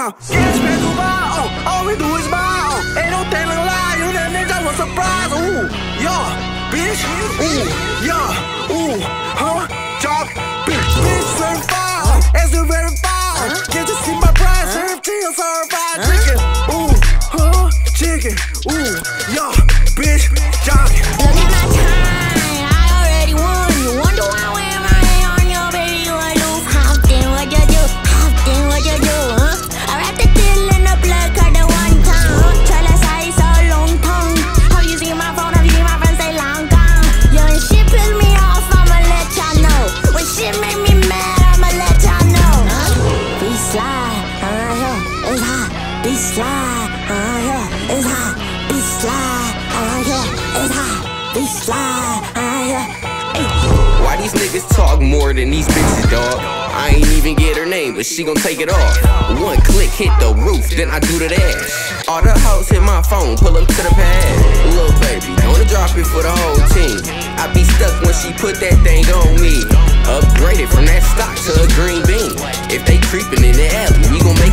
Pound. Gas man to buy. Oh, all we do is buy. Oh, ain't no telling lie. You that nigga was surprised. Ooh, yeah, bitch. Ooh, yeah, ooh, huh? Job, bitch, bitch, certified. Uh, as the verified. Can't you see my pride? Serve chill, certified chicken. Ooh, huh? Chicken. Ooh, slide, uh yeah, it's hot. Slide, uh yeah, it's hot. Slide, uh yeah. Why these niggas talk more than these bitches, dog? I ain't even get her name, but she gon' take it off. One click hit the roof, then I do the dash. All the hoes hit my phone, pull up to the pad. Little baby, gonna drop it for the whole team. I be stuck when she put that thing on me. Upgraded from that stock to a green bean. If they creepin' in the alley, we gon' make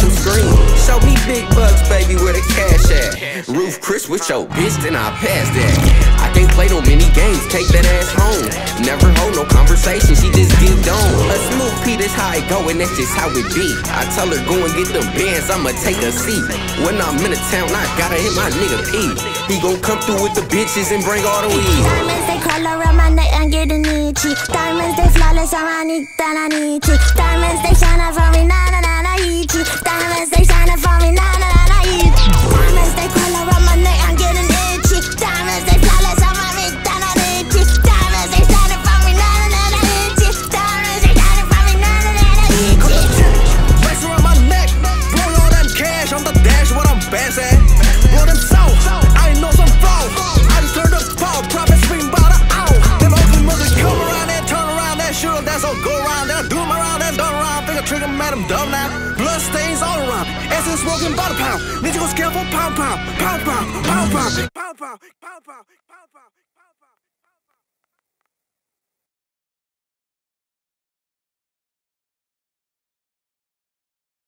Chris with your bitch, then I pass that. I can't play no mini games, take that ass home. Never hold no conversation, she just give dome. A smooth P, that's how it go, and that's just how it be. I tell her, go and get them bands, I'ma take a seat. When I'm in the town, I gotta hit my nigga P. He gon' come through with the bitches and bring all the weed. Diamonds they crawl around my neck and get itchy. Diamonds they flawless around it, that I need to. Diamonds they shining for me, na I'm. Blow them south. I know some flow. I just turned the ball. Profit swing by the hour. Them ugly mothers come around and turn around. and That shit that's all go round. That do 'em around. That done around. Finger trigger, man, I'm dumb now. Blood stains all around. Is smoking by the pound. Need to go scale for pound pound. Pound pound. Pound pound. Pound pound. Pound pound.